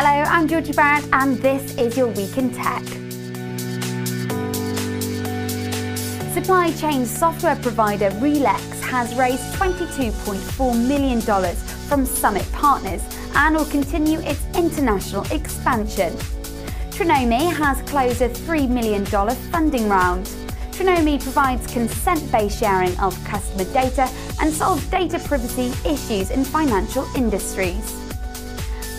Hello, I'm Georgie Barrett, and this is your Week in Tech. Supply chain software provider Relex has raised $22.4 million from Summit Partners and will continue its international expansion. Trunomi has closed a $3 million funding round. Trunomi provides consent-based sharing of customer data and solves data privacy issues in financial industries.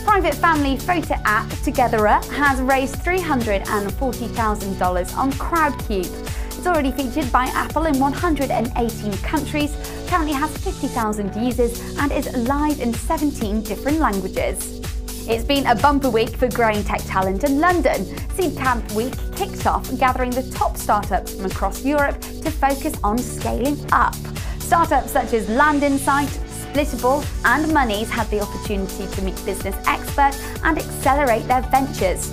Private family photo app Togethera has raised $340,000 on Crowdcube. It's already featured by Apple in 118 countries, currently has 50,000 users, and is live in 17 different languages. It's been a bumper week for growing tech talent in London. Seedcamp Week kicked off, gathering the top startups from across Europe to focus on scaling up. Startups such as Landinsight, Splittable, and Monese had the opportunity to meet business experts and accelerate their ventures.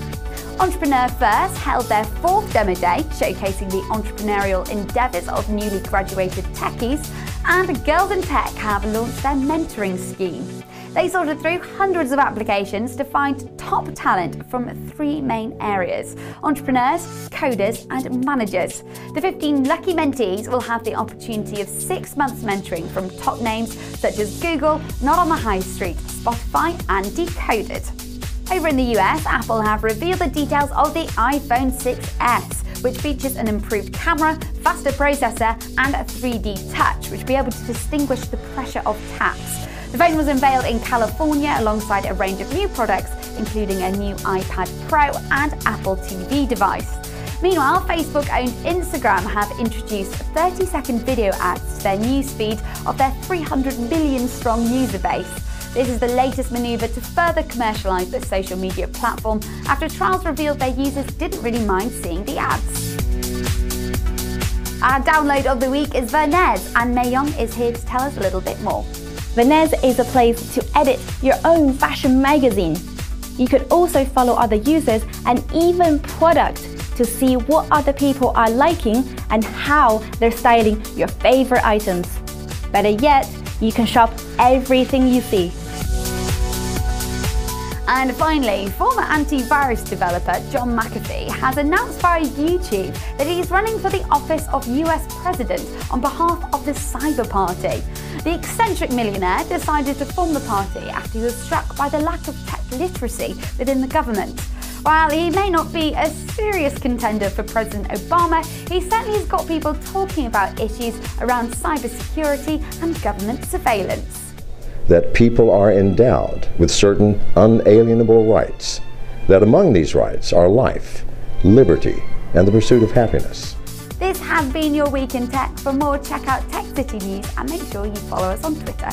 Entrepreneur First held their fourth demo day, showcasing the entrepreneurial endeavours of newly graduated techies, and Girls in Tech have launched their mentoring scheme. They sorted through hundreds of applications to find top talent from three main areas entrepreneurs, coders, and managers. The 15 lucky mentees will have the opportunity of six months mentoring from top names such as Google, Not on the High Street, Spotify, and Decoded. Over in the US, Apple have revealed the details of the iPhone 6s, which features an improved camera, faster processor, and a 3D touch, which will be able to distinguish the pressure of taps. The phone was unveiled in California alongside a range of new products, including a new iPad Pro and Apple TV device. Meanwhile, Facebook owned Instagram have introduced 30 second video ads to their newsfeed of their 300 million strong user base. This is the latest maneuver to further commercialise the social media platform after trials revealed their users didn't really mind seeing the ads. Our download of the week is Vernez, and Mei Young is here to tell us a little bit more. Vernez is a place to edit your own fashion magazine. You could also follow other users and even products to see what other people are liking and how they're styling your favorite items. Better yet, you can shop everything you see. And finally, former antivirus developer John McAfee has announced via YouTube that he's running for the office of US President on behalf of the Cyber Party. The eccentric millionaire decided to form the party after he was struck by the lack of tech literacy within the government. While he may not be a serious contender for President Obama, he certainly has got people talking about issues around cybersecurity and government surveillance that people are endowed with certain unalienable rights, that among these rights are life, liberty, and the pursuit of happiness. This has been your Week in Tech. For more, check out Tech City News and make sure you follow us on Twitter.